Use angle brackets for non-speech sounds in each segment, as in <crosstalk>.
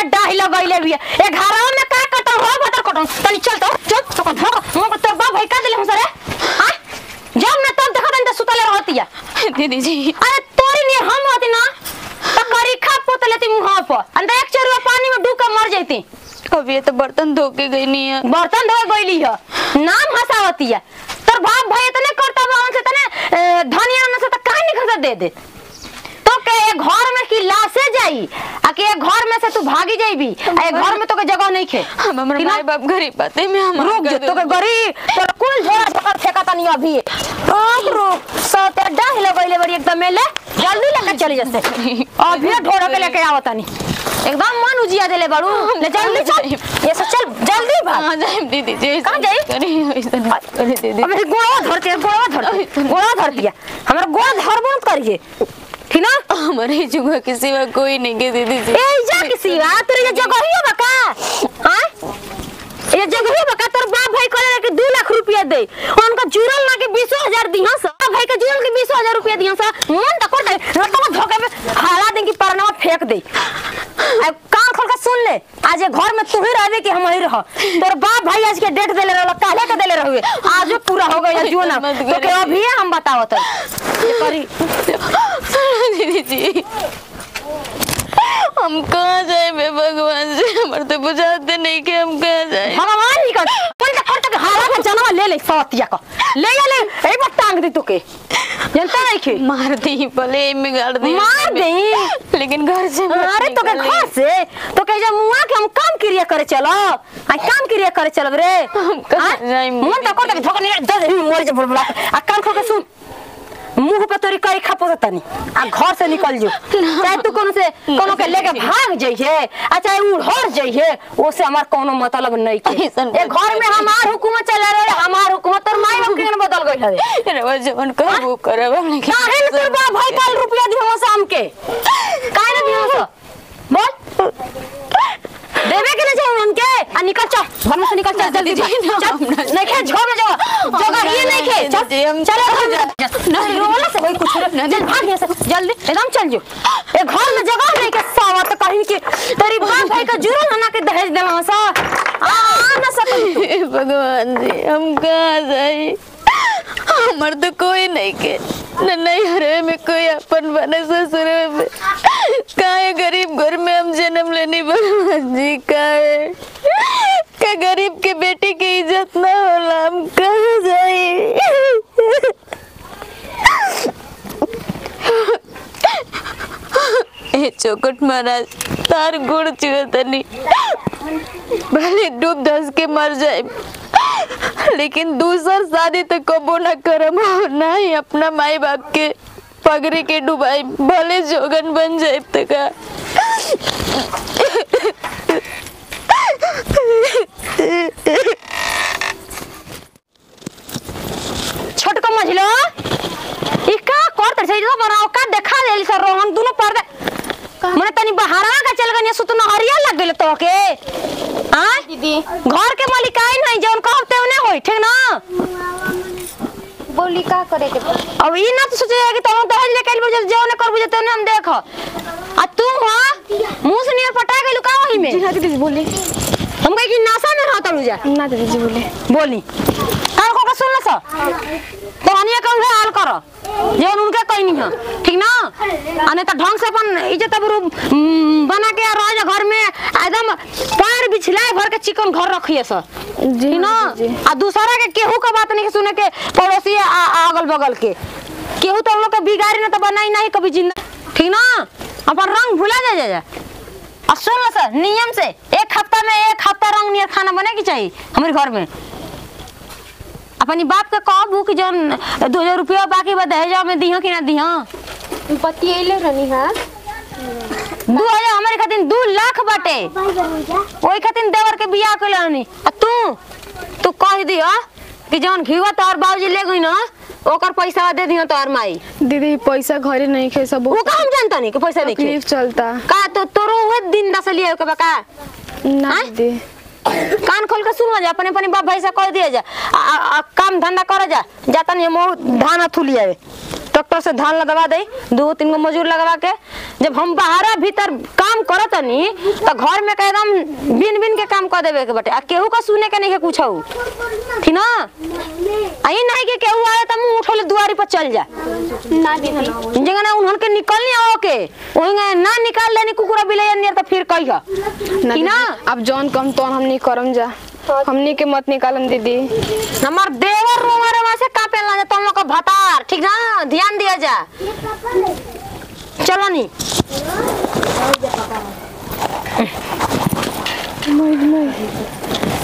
बढ़िया डाही लगैले ए घरवा में का कटन हो? भतर कटन तनी चल तो चल तो को धो मो तो बाप भाई का दिले हम सरे हाँ? जब मैं तब देखत त सुतले रहतिया दीदी जी। अरे तोरी ने हम होती ना। तो करी खा पोत लेती मुँह पर। अंदर एक चरुआ पानी में डूब के मर जैती। अभी ये तो बर्तन धो के गई नहीं है। बर्तन धोए गईली है। नाम हंसावती है। तोर बाप भाई इतने करता बा से तने धनिया न से त काहे नहीं खसा दे दे? के ए घर में की लाशे जाई आ के घर में से तू भागी जाईबी आ ए घर में तो के जगह नहीं खे। हम हमारे माई बाप गरीब बाते में हम रुक जो तो के गरी तोर कुल झोला झोला फेंका तनी अभी। रुक रुक सो ते डाह लगइले बड़ी एकदम मेले जल्दी लेके चली जैसे। अभी ढोड़ के लेके आवत तनी। एकदम मन उजिया देले बाड़ू। ले जल्दी चल। ये सब चल जल्दी भाग। कहाँ जाए दीदी जी कहाँ जाई? करी करी दीदी। अब गोड़ा धरती है गोड़ा धरती गोड़ा धरती है। हमारा गोड़ा धरबो करिए। ठीक ना? <laughs> हमारे जुगा किसी में कोई नहीं के दीदी जी। ए जा किसी बात तेरे जगह ही बका। हाँ? ये जगह बका तोर बाप भाई कहले कि 2 लाख रुपया दे। उनका जुड़ल ना के 20000 दिया सा। भाई के जुड़ल के 20000 रुपया दिया सा। मन तक कोटे रतवा धोके में हाला देंगी परनावा फेंक दे। अब कान खोल के सुन ले। आज ये घर में तू ही रहबे कि हम ही रह। तोर बाप भाई आज के डेट देले रहल काले के देले रहुए आज पूरा हो गया जो ना तो के अभी हम बताओ तो ये करी दीदी जी। हम कहाँ जाए बे भगवान जी हमारे तो बुझाते नहीं कि हम कहाँ जाए। भगवान जी का कोई का खर्च हारा का जनवा ले ले सवतिया का। ले ले ले ए बट टांग दी तू के। जनता नहीं खे मार दी भले में गाड़ दी। मार दे? लेकिन घर से अरे तो के घर से? तो के जब मुआ के हम काम क्रिया करे चलो। आ काम क्रिया करे चलब रे। हम कहाँ जाएँ, मन तो कोटे धोका नहीं दे मोर जे बुलबुला आ खोल के सुन। मुँह पे तोरी करी खा पोत तनी आ घर से निकल जो चाहे तू कोनो से कोनो के लेके भाग जइहे आ चाहे उड़ जइहे ओसे हमार कोनो मतलब नहीं के। ए घर में हमार हुकूमत चला रहे हमार हुकूमत तोर माई बाप के बदल गइल हवे? रवा जवन कर वो करब लेकिन काहे न तोर बाप भाई काल रुपया दिहो शाम के काहे न दिहो बोल। देवे के नहीं चाहिए उनके आ निकल चल घर से निकल चल जल्दी चल। नहीं खे झोर में जगह जगह ही चल चल नहीं रोला से कोई कुछ ना चल भाग यहाँ से जल्दी एकदम चल जो ए घर में जगह नहीं के सावा तो कहीं के तेरी बाप भाई का जुर्म ना के दहेज देला सा आ आ ना सकल भगवान जी हम कहाँ हमार तो कोई नहीं के नहीं हरे में कोई अपन बने ससुर में काहे गरीब घर में हम जन्म लेनी भगवान जी काहे का गरीब के बेटी की इज़्ज़त ना होला हम कहाँ जाए? ए चौकट महाराज, तार गुड़ तनी भले डूब धस के मर जाए, लेकिन दूसर शादी तो कबो ना करम ना ही अपना माई बाप के पगड़ी के डुबाई भले जोगन बन जाए तो छोटको मझलो ई का करत छै जो बनाओ का देखा देली सर रोहन दुनो पर दे। मने तनी बहारा का चल गनी सुत न हरिया लग गेल तो के आ? दीदी। घर के मालिक मालिकाई नहीं जौन कहब ते ने होई ठीक ना? बोली का करे के? अब ई ना तो सोचे कि तुम दहेज लेके आइल बजे जौन करबो जे तने हम देख आ तू हाँ? मुँह से नियर पटा गेलु का वही में हाँ दीदी बोले। हम कहे कि नासा में रहत जा ना दीदी जी बोले बोली कान को सुन ल तो हनिया कहूँ हाल कर? जौन उनके कहनी है। ठीक ना? अने तो ढंग से अपन इज़्ज़त अब बना के रह जा घर में। एकदम पैर बिछलाए भर के चिकन घर रखिए सर ठीक ना? आ दूसरा के केहू का बात नहीं सुने के पड़ोसी अगल बगल के। केहू तो हम लोग के बिगाड़ी ना तो बनाई नहीं कभी ज़िंदा ठीक ना? अपन रंग भुला जा, जा। और सुन लो सर नियम से एक हफ़्ता में एक हफ़्ता रंग नियर खाना बने की चाहिए हमारे घर में। अपनी बाप के कहबू कि जौन दो हज़ार रुपया बाकी बा दहेजा में दिहा कि ना दिहा बतियैले रहनी हाँ। दू हज़ार हमारे खातिर दू लाख बाटे। ओही खातिर देवर के बियाह कर रहनी आ तू तू कह दिया कि जौन घीवा तोहर बाबूजी ले गई ना ओकर पैसा दे दिहा तोहर माई। दीदी पैसा घरे नहीं खे सब वो का हम जानता नहीं कि पैसा नहीं खे। चलता। का तोरो उहे दिन दस लिया के बका। ना दे। कान खोल के सुनो जा अपने अपने बाप भाई से कह दिया जा। आ, आ, काम धंधा कर जा। जाता नहीं मोह धान अथु लिया तो ट्रैक्टर से धान लगवा दे दो तीन गो मजूर लगवा के। जब हम बाहरा भीतर काम करत तनी तो घर में एकदम बिन बिन के काम कर देवे के बटे। आ केहू का सुने के नहीं के कुछ। ठीक ना? आई नहीं के केहू आए तो मुँह उठोले दुआरी पर चल जा ना दीदी। जगह ना उन्हन के निकलनी आओ के। ओहिंगा ना निकाल लेनी कुकुरा बिलैया नियर तो फिर कहिया ठीक ना? अब जौन कम तो हमनी करम जा। हमनी के मत निकालम दीदी। नंबर देवर रोमा रोमा से कापे ला जा तुम लोग का भतार ठीक ना? ध्यान दिया जा। चलो नी।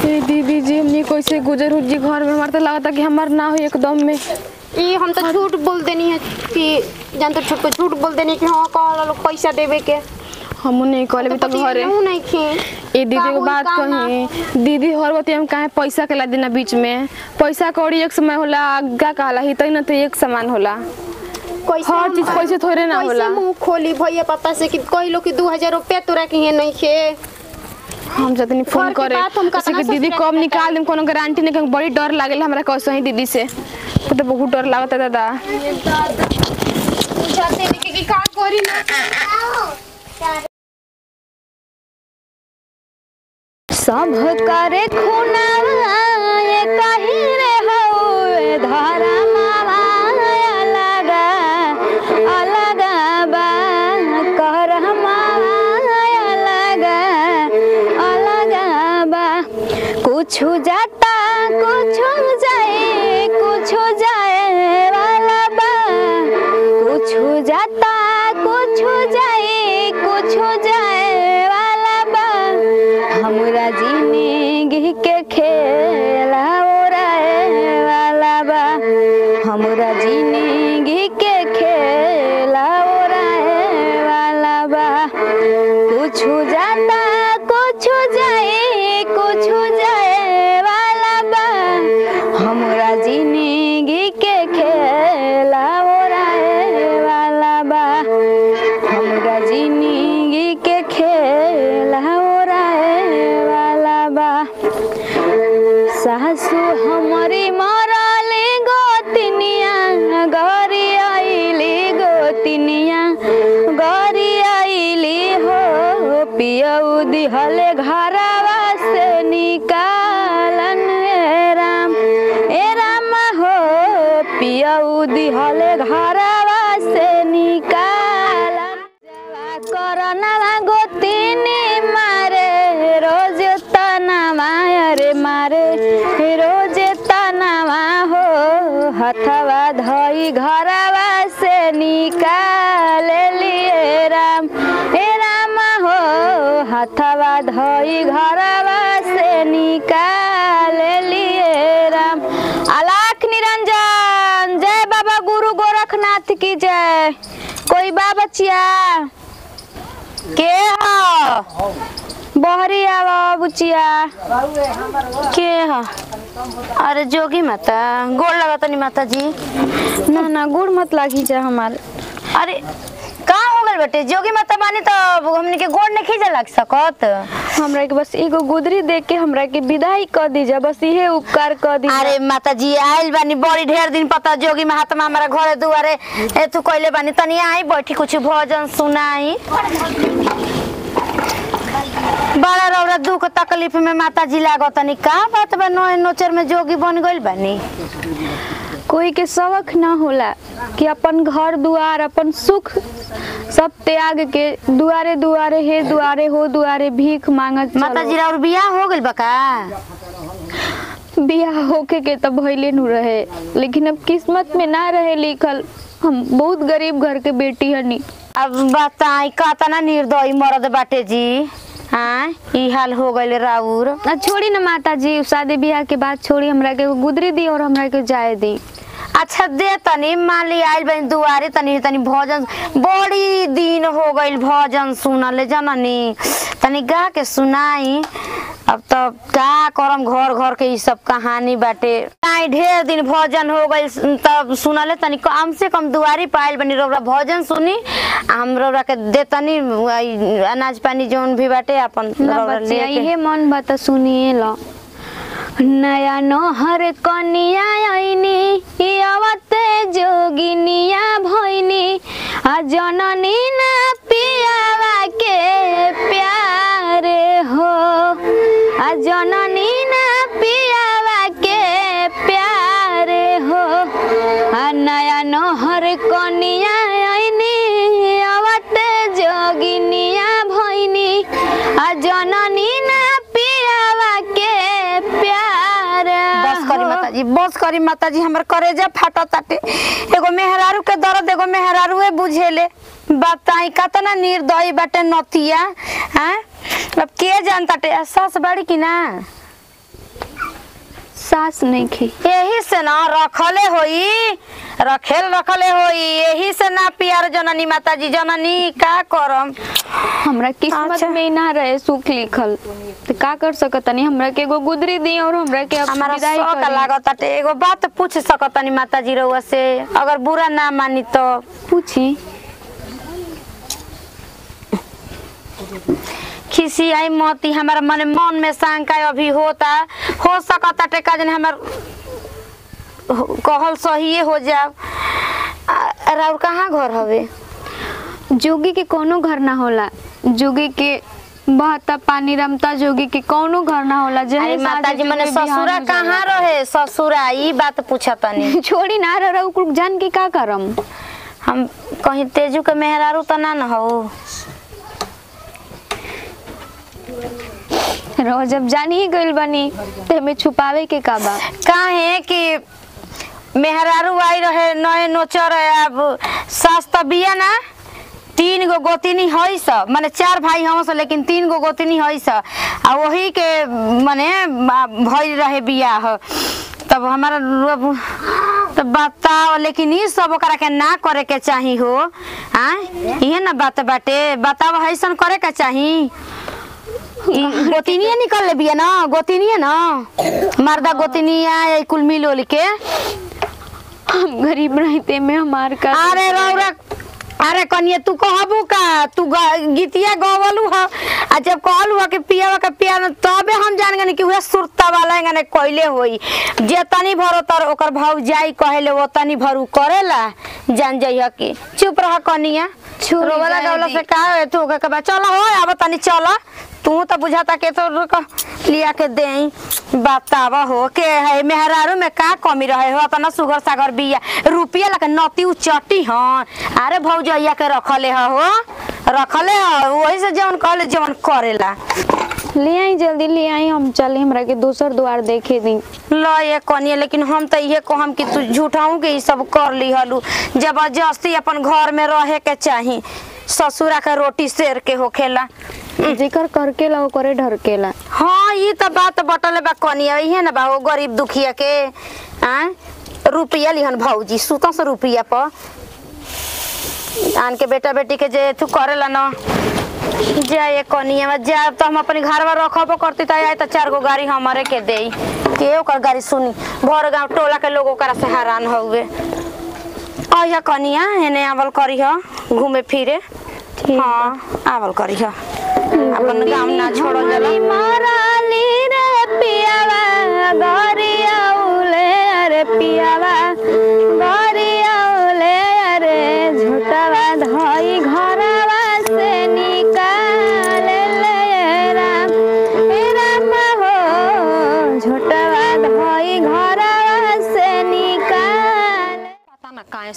ए दीदी जी हमनी कैसे गुजर हो जी घर में हमार तो लगता कि हमार ना हो एकदम में। ये हम तो झूठ बोल देनी है कि जान तो छोट को झूठ बोल देनी कि हाँ कहला लोग पैसा देवे के। हम नहीं कहले भी तो घरे नहीं नहीं ए दीदी को बात कही। दीदी हर बती हम काहे पैसा के ला देना बीच में? पैसा कौड़ी एक समय होला आगा कहला ही तई ना तो एक समान होला। हर चीज़ पैसे थोड़े ना होला। मुँह खोली भैया पापा से कि कही लो कि दो हज़ार रुपया तोरा के नहीं खे हम जतनी फ़ोन करे जैसे कि दीदी कब निकाल देम कोनो गारंटी नहीं कि बड़ी डर लागेला हमरा कैसे ही दीदी से। तो बहुत डर लागता दादा। बुझाते नहीं कि- कि का करी ना? सब करे खुनावा हथवा धई घरवा से निकाल लिए राम। हे राम हो, हथवा धई घरवा से निकाल लिए राम। अलाख निरंजन, जय बाबा गुरु गोरखनाथ की जय। कोई बा बचिया के ह? बहरी आवा बुचिया। के ह? अरे जोगी माता गोड़ लगा तनी माता जी ना ना गोड़ मत लागी जा हमार। अरे का हो गल बेटे? जोगी माता बानी तो हमने के गोड़ नहीं खींचे लग सकत। हमरा के बस एगो गुदरी दे के हमरा के विदाई कर दीजा बस इहे उपकार कर दीजा अरे माता जी आइल बानी बड़ी ढेर दिन पता जोगी महात्मा हमारा घरे दुआरे ए तू कइले बानी तनी आई बैठी कुछ भजन सुनाई। बड़ा रौरा दुख तकलीफ़ में माता जी लागो तनी। का बात बा? नोए नोचर में जोगी बन गइल बानी। कोई के शौक ना होला कि अपन घर दुआर अपन सुख सब त्याग के दुआरे दुआरे हे दुआरे हो दुआरे भीख मांगत माता जी और बियाह हो गइल बा का? बियाह होके के तो भइले नु रहे लेकिन अब किस्मत में ना रहे लिखल। हम बहुत गरीब घर के बेटी हनी। अब बताई कतना निर्दयी मर्द बाटे जी? हाँ हाल हो गए राउर। छोड़ी ना माता जी शादी ब्याह के बाद छोड़ी हमरा के गुदरी दी और हमरा के जाए दी। अच्छा दे तनी मान ली आयल बनी दुआरे तनी तनी भोजन बड़ी दिन हो गइल भजन सुनल जननी। तनी गा के सुनाई। अब तो का करम घर घर के ई सब कहानी बाटे। ढेर दिन भजन हो गइल तब सुनले तनी कम से कम दुआरी पाइल बनी रौरा भजन सुनी। हम रौरा के दे तनी अनाज पानी जौन भी बाटे अपन इहे मन बा त सुनिए लो। नया नहर कनिया आईनी अवते जोगिनिया भैनी आ जननी ना पियावा के प्यारे हो। जननी ना पियावा के प्यारे हो आ नया नहर कनिया आईनी अवते जोगिनिया भैनी आ जननी बस करी माता जी हमर करेजा फाटा ताटे। एगो मेहरारू के दर्द, एगो मेहरारूए बुझेले। बताई कतना निर्दयी बाटे नतिया हैं अब के जानताटे? सास बड़ी की ना? सास नहीं खी यही से ना रखले होई रखेल रखले होई यही से ना प्यार जननी माता जी जननी का करम? हमरा किस्मत अच्छा। में ना रहे सुख लिखल। तो का कर सकतनी? हमरा के एगो गुदरी दी और हमरा के अब हमारा शौक करी। लागताटे एगो बात पूछ सकतनी माता जी रउआ से अगर बुरा ना मानी तो? पूछी। खिसी आई मोती हमारा मन मन में शंका अभी होता। हो सकता टेका जन हमार कहल सही हो जाओ राउर कहाँ घर हवे? जोगी के कोनो घर ना होला। जोगी के बहता पानी रमता जोगी के कोनो घर ना होला। जहे माता जी मने ससुरा कहाँ रहे? ससुरा ई बात पूछा तनी <laughs> छोड़ी ना रह रहा कुल जान के का करम? हम कहीं तेजू के मेहरारू तो ना न हो। रह जब जानी ही गइल बानी, ते में छुपावे के का बा? काहे कि मेहरारू आई रहे, नए नोचर है अब, सास त बिया ना? तीन गो गोतिनी है स, माने चार भाई हम स, लेकिन तीन गो गोतिनी है आ वही के, माने भइल रहे बियाह। तब हमारा अब, तब बताओ, लेकिन ई सब ओकरा के ना करे के चाही हो हाँ इहे ना बात बाटे। बताओ, ऐसन करे के चाही? ई गोतिनिया निकल ले बिया ना गोतिनिया ना? मर्दा गोतिनिया कुल मिल उल के। हम गरीब रहते में हमार का अरे रौरा अरे कनिया तू कहबू का तू गीतिया गवलू ह? आ जब कहलू ह कि पियावा के पिया तबे हम जान गनी कि उहे सुरता वाला गने कइले होई। जे तनी भरो तर ओकर भाव जाई कहेले वो तनी भरू करेला जान जइह कि। चुप रह कनिया रोवाला गवला से का है तू के बा चल हो अब तनी चल। तू तो बुझाता के तो रुक लिया के देई। बतावा हो के है मेहरारू में का कमी रहे हो? तना सुगर सागर बिया। रुपिया लके नती उचटी हन। अरे भौजैया के रखले ह हो? रखले ह वही से जवन कहले जवन करेला। ले आई जल्दी ले आई हम चले हमरा के दोसर द्वार देखे दी। ल ये कनिए लेकिन हम तो इहे कहम कि तू झूठाऊ के सब कर ली हलू। ज़बरदस्ती अपन घर में रहे के चाही। ससुरा के रोटी सेर के होखेला। जेकर करके ला ओकरे ढरकेला हाँ ये तो बात बटले बा कनिया इहे ना बा गरीब दुखिया के आ? रुपया लिहन भौजी सुता से रुपया पर आन के बेटा बेटी के जे तू करेला ना। जा ये कनिया जा तो हम अपने घर में रखबो करती तो आए तो चार गो गाड़ी हमारे के दे। के ओकर गाड़ी सुनी भर गाँव टोला के लोग ओकरा से हैरान होगे। आया कनिया हेने आवल करी ह घूमे फिरे। हाँ। आवल करी ह अपन गाँव ना रे पियावा गरिया उले पियावा।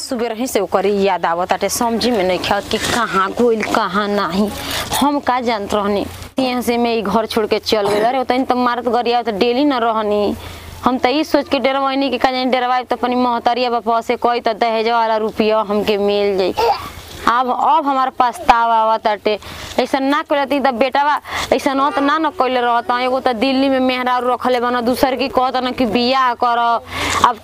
सुबह रही से ओकर याद आवत आटे, समझी में नहीं खत कि कहाँ गोल कहाँ नहीं। हम का जानत रहनी। यहाँ से मैं घर छोड़ के चल गई। अरे उतनी तो मारत गरिया तो डेली न रहनी। हम तो ये सोच के डरवानी कि का डरवाई तो अपनी महतरिया बापा से कोई तो दहेज वाला रुपया हमके मिल जाई। अब अब हमारे पछतावा आवत आटे ऐसा ना करती तब बेटावा ऐसा न तो ना न कइले रहता एगो तो दिल्ली में मेहरारू रखले बना, दूसर की कहत न कि बियाह कर। अब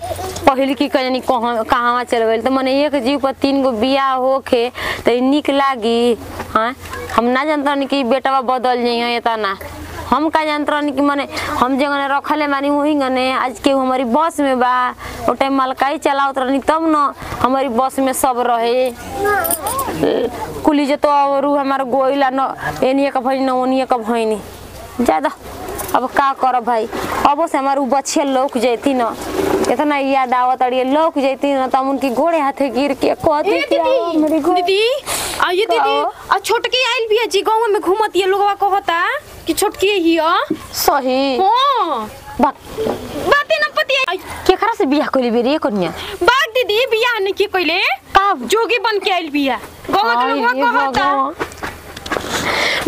पहिल की कजनी कहाँ चल गई तो मने एक जीव पर तीन गो बियाह होखे तो निक लागी। हाँ? हम ना जानता कि बेटावा बदल जाइए इतना हम का जानत रहनी कि मने हम जगने रखले मानी वही गने आज के हमारी बस में बा ओ टाइम मलकाई चलावत रहनी तब न हमारी बस में सब रहे। कुली जे तो और हमार गोइला न एनिए का भइनी न ओनिए का भइनी ज़्यादा अब का कर भाई? अब से हमार बच्चे लौक जैती न इतना याद आवत अड़िए लौक जैती न तो हम उनकी गोड़े हाथे गिर के कहती दीदी दीदी आ ये दीदी आ छोटकी आइल भी है जी गाँव में घूमत ये लोगवा कहता। कि छोटकी ही आ? सही। हाँ। बात बातें न पति के खरा से बियाह कोली बेरी कन्या? बाग दीदी बियाह ने की कइले। का जोगी बन के आइल बिया गोवा के लोग लोगवा रे कहता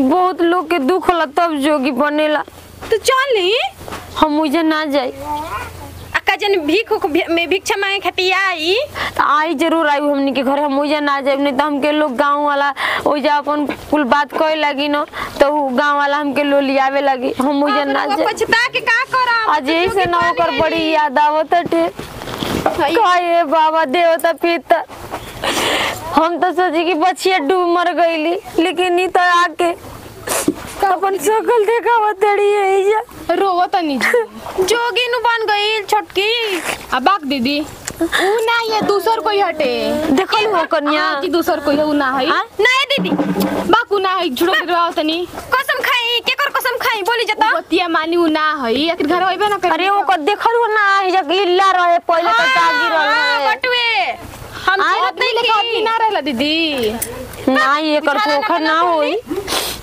बहुत लोग के दुख होला तब जोगी बनेला। तो चल हम मुझे ना जाई। अक्का जन भीख में भिक्षा मांगे खातिर आई? तो आई ज़रूर आई हमनी के घर हम मुझे ना जाए नहीं तो हमके लोग गाँव वाला ओइजा अपन कुल बात कहे लगी न तो गाँव वाला हमके लो लियावे लगी। हम मुझे ना जाए पछता के का करब? आज यही से ना ओकर बड़ी याद आवत टे काहे बाबा देवता पिता। हम तो सोची कि बचिया डूब मर गईली लेकिन ई तो आके अपन शकल देखावा तड़ी है रोवो तनी जोगी नु बन गई छोटकी। अब बाग दीदी। ऊ ना ये दूसर कोई हटे। देखल हो कन्या। हाँ, कि दूसर कोई ऊ ना है। हाँ? ना है दीदी। बाकू ना है झुड़ो गिरवाओ तनी। कसम खाई केकर कसम खाई बोली जता। बतिया मानी ऊ ना है। आखिर घर होइबे ना कर। अरे ओकर देखल हो ना है जा इल्ला रहे पहले तो तागी रहे। बटवे हम कहत नहीं आदमी ना रहला दीदी। ना एकर पोखर ना होई।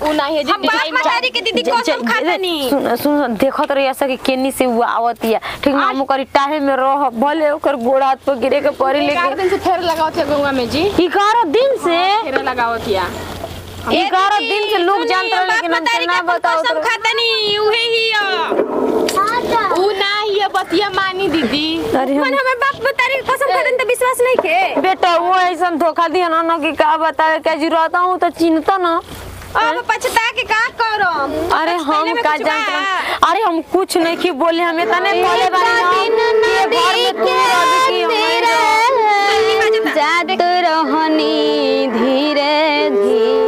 ऊ ना है हम बात मतारी के दीदी कसम खातनी सुन सुन देखत रही ऐसा कि केनी से वो आवत या। ठीक ना हम ओकर टाहे में रह भले ओकर गोड़ हाथ पर गिरे के पड़ी चार लेकिन दिन से फेर लगाओ थे गंगा में जी। 11 दिन से? फेर लगाओ थिया 11 दिन से लोग जानते रहे लेकिन हमसे ना बताओ कसम खातनी उहे ही ऊ ना ही बतिया मानी दीदी। अरे हम- हमें बाप के कसम तो विश्वास नहीं के बेटा वो ऐसा धोखा दिया ना ना कि का बतावे क्या ज़रूरत हूँ तो चिंता ना। अब पछता के का करम अरे हम का जानते? अरे हम कुछ नहीं की बोले हमें तने बोले बानी ना। कि घर में तू रह कि हम जात रहनी धीरे धीरे।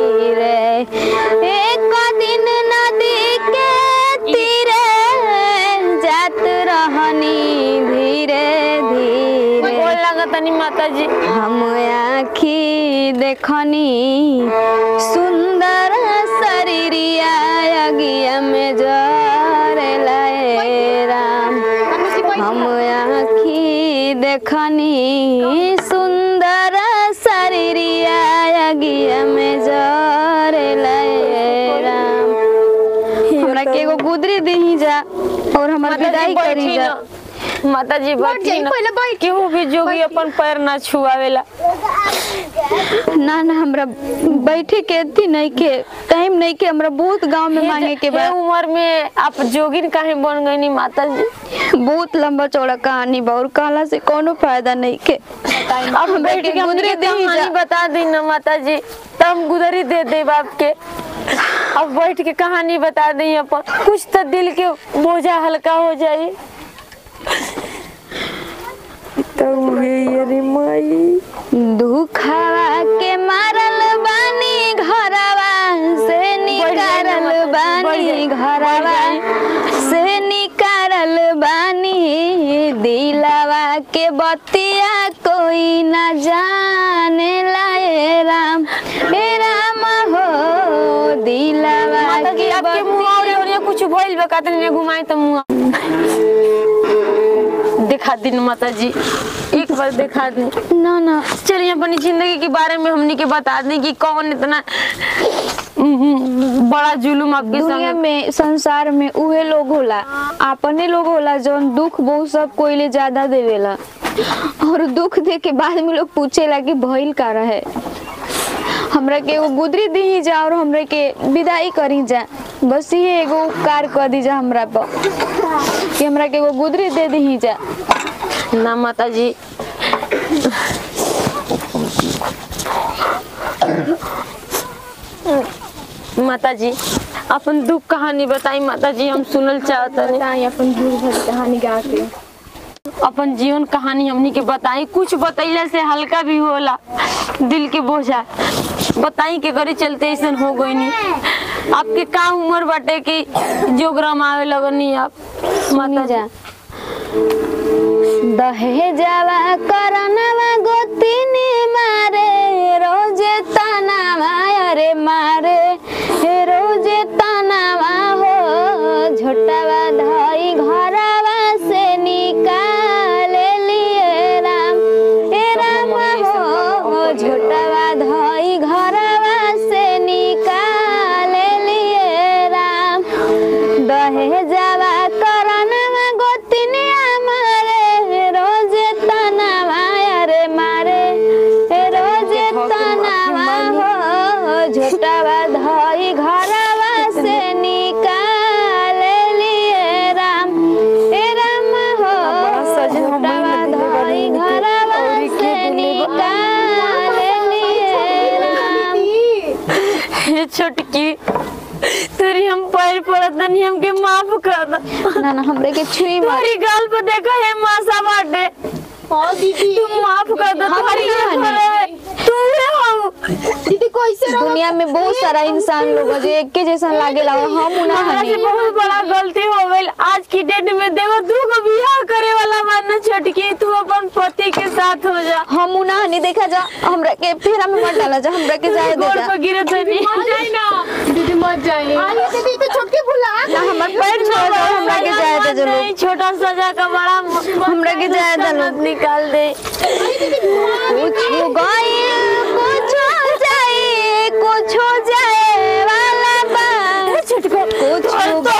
माता जी हम आखी देखनी सुंदर शरीरिया अगिया में जरे लाए राम हम आखी देखनी सुंदर शरीरिया अगिया में जरे लाए राम हमरा के एगो गुदरी दही जा और हमर विदाई करी जा। माता जी बैठी ना। केहू भी जोगी अपन पैर ना छुआवेला। ना ना हमरा बैठे के थी नहीं के टाइम नहीं के हमरा बहुत गाँव में मांगे के हे बा। उम्र में आप जोगिन काहे बन गई नी माता जी बहुत लंबा चौड़ा कहानी बा और कहला से कोनो फ़ायदा नहीं के। अब बैठ के गुदरी कहानी बता दी ना माता जी तब हम गुदरी दे दे बाप के। अब बैठ के कहानी बता दी अपन। कुछ तो दिल के बोझा हल्का हो जाए दुखवा के मारल बानी घरवा से निकारल बानी घरवा से निकारल बानी दिलवा के बतिया कोई न जाने लाए राम। हे राम हो दिलवा के आपके मुँह और और ये कुछ भइल बा का तने घुमाई त मुँह। दिन माता जी एक बार दिखा दी। ना ना। चलिए अपनी ज़िंदगी के बारे में हमनी के बता दें कि कौन इतना बड़ा जुलुम आपके दुनिया में संसार में उहे लोग होला। अपने लोग होला जौन दुख बहुत सब कोई ले ज़्यादा देवेला। और दुख दे के बाद में लोग पूछेला कि भइल का रहे। हमरा के एगो गुदरी दी ही जा और हमरा के विदाई करी जा। बस ये एगो उपकार कर दी जा हमरा पर। कि हमरा के एगो गुदरी दे दी ही जा। ना माता जी माता जी अपन दुख कहानी बताई माता जी हम सुनल चाहते हैं अपन भर कहानी गा के अपन जीवन कहानी हमनी के बताई कुछ बतैले से हल्का भी होला दिल के बोझा। बताई के करे चलते ऐसा हो गई नहीं आपके का उम्र बाटे कि जोग्राम आवे लगनी आप? माता जा। दहेजवा करनवा गोतिनी मारे रोजे तनावा अरे मारे रोजे तनावा हो झोटावा तेरी हम पैर पड़त नहीं हमके माफ़ कर द। ना ना हमरे के छुई मत तुम्हारी गाल पे देखा है मासा बाटे। हाँ दीदी। तुम माफ़ कर दो हम तुम्हारी नहीं है तुम है। हो दीदी कैसे रहो। दुनिया में बहुत सारा इंसान लोग है जो एक के जैसा लागेला और हम ना हमारा से बहुत बड़ा गलती हो गई। आज की डेट में देखो तू को बियाह करे वाला मानना छोटकी तू अपन पति के साथ हो जा। हम ना हनी देखा जा हमरा के फिर हमें मत डाला जा हमरा के जाए दे जा। पर गिरे तो नहीं दीदी मत जाए दीदी तो छोटके भुला ना हमर पैर छोड़ दो हमरा के जाए दे जो नहीं छोटा सजा का बड़ा हमरा के जाए दे लोग। निकाल दे। कुछ हो गए कुछ हो जाए कुछ हो जाए वाला बा छटको। कुछ हो कुछ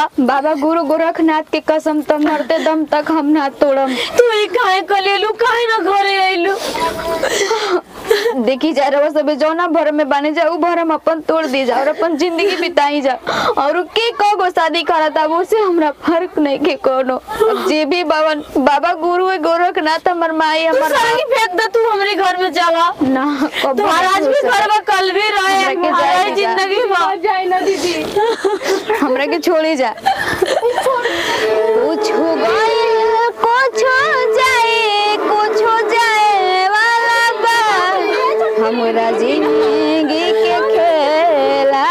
घर बाबा, गुरु गोरखनाथ के कसम तो मरते दम तक हम ना तोड़म। तू ही काहे कलेलू, काहे ना घरे आइलू देखी जा रहा सब जौना भर में बने जा उ भर हम अपन तोड़ दी जा और अपन ज़िंदगी बिताई जा और के कगो शादी करता वो से हमरा फ़र्क नहीं के कोनो। अब जे भी बाबा बाबा गुरु है गोरखनाथ हमर माई हमर सारंगी फेंक दे तू हमारे घर में चला। ना कबो तुम्हारा आज भी घर में कल भी रहे हमरा। ज़िंदगी में। जाए ना दीदी। हमरा के छोड़ी जा। कुछ हो गए कुछ हो जाए कुछ हो जाए। ज़िंदगी के खेला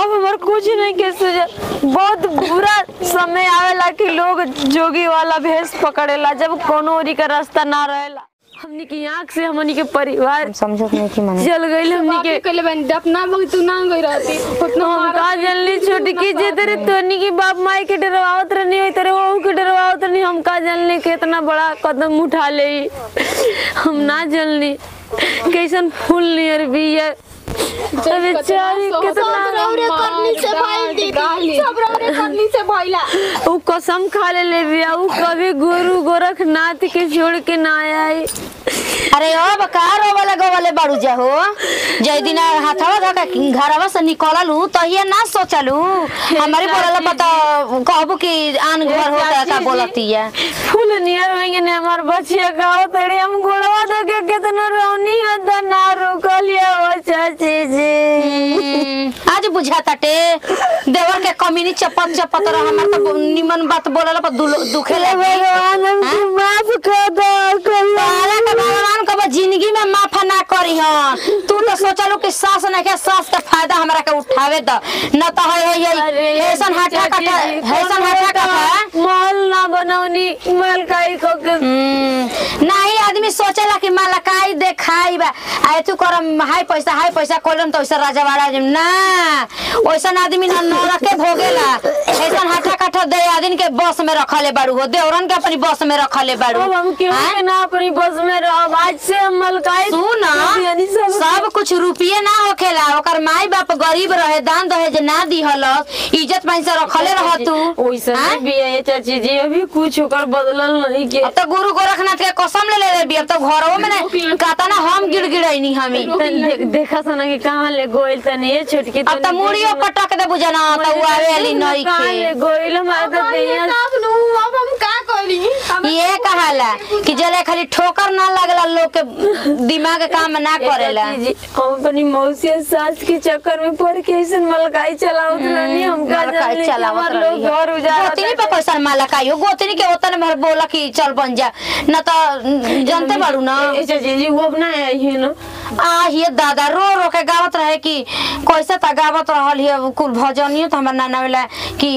अब हमार कुछ नहीं के सुझा बहुत बुरा समय आवेला कि लोग जोगी वाला भेष पकड़ेला जब कोनो ओरी का रास्ता ना रहेला। हमनी की आँख से हमनी के परिवार समझत नहीं कि मन। जल गई हमनी के कहले बन अपना वक्त तू ना गई रहती। उतना हम का जल्दी छोटी की जे तेरे तोनी की बाप माई के डरवावत रहनी होई तेरे वो के डरवावत रहनी हम का जल्दी के इतना बड़ा कदम उठा ले हम ना जल्दी कैसन फूल नियर भी है बेचारी कितना करनी से भाई दीदी सब रौरे करनी से भइला उ कसम खा ले ले बिया उ कभी गुरु गोरखनाथ के छोड़ के ना आई अरे अब का रोवले गोवले बाड़ू जा हो। जय दिन हाथवा धका घरवा से निकलल हूँ तो ना सोचलू। हमारी बोलला पता कहबू कि आन घर होता का बोलती है फूल नियर होंगे ने हमार बचिया गाओ तड़े हम गोड़वा दे के कितना रोनी हद ना रोकलिया ओ चाची जी। आज बुझाता टे। देवर के कमीनी चपत चपत रह हमार तो निमन बात बोलला पर दुल- दुखे लगे। भगवान हमके माफ़ कर दो तारा भगवान कब ज़िंदगी में माफ़ ना करी हन तू तो सोचलू कि सास न के सास के फ़ायदा हमरा के उठावे द। न तो है है ऐसन हटा कटा ऐसन हटा कटा माल ना बनौनी माल काई को नहीं आदमी सोचेला कि मलकाई देखाई बा। आए तू कर हाई पैसा हाई पैसा कोलन तो ऐसा राजा वाला ना। वैसन आदमी ना नौरा के भोगेला। ऐसन हटा कटा दे आदमी के बस में रखले बाड़ू हो देवरन के अपनी बस में रखले बाड़ू। अब हम क्यों? के ना अपनी बस में रहो आज से हम मलकाई सुन सब सब कुछ रुपये ना होखेला ओकर माई बाप गरीब रहे दान दहेज ना दिहल इज़्ज़त पानी से रखले रह तू। हाँ? भी है चाची जी अभी कुछ बदलल नहीं के। अब तो गुरु गोरखनाथ के कसम ले ले भी अब तो घरों में ना कहता ना हम हमी। देखा सना कि कहाँ ले गोइल तनी ये छोटकी अब तो मुड़ियो पटक दे बुझना तो वो आवे नहीं गोइल हमारे तो दैया अब नु अब हम का करी? ये कहाला कि जले खाली ठोकर ना लगला लोग के दिमाग काम ना <laughs> करेला। हम अपनी मौसी सास के चक्कर में पड़ के ऐसे मलकाई चलावत रहनी हम का मलकाई चलावत लोग घर उजाड़ गोतनी पे कैसन माला कायो गोतनी के ओतन में बोला कि चल बन जा। न तो <laughs> जानते बाड़ू ना। चाची जी वो अपना है ना। आ ये दादा रो रो के गावत रहे कि कैसे त गावत रहल हिय कुल भजनियो त हमर नाना वाला कि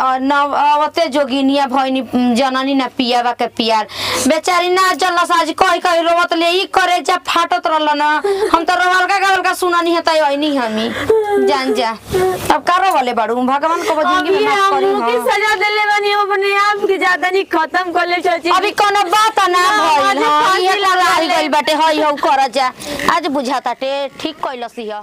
न अवते जोगिनिया भइनी जननी ना पियावा के पियार। बेचारी ना जल्ला साज कहि कहि रोवत ले ई करे जा फाटत रहल न। हम त रोवल का गावल का सुनानी है त ओइनी हमी जान जा। अब का रोवले बाड़ू? भगवान को ज़िंदगी में माफ़ करी हाँ। सजा देले बानी अपने आप के ज़्यादा नहीं खत्म कर ले चाची। अभी कोनो बात ना भइल हाँ। ये लगा। गइल बाटे हई हौ कर जा। आज बुझाता टे ठीक कइलसी ह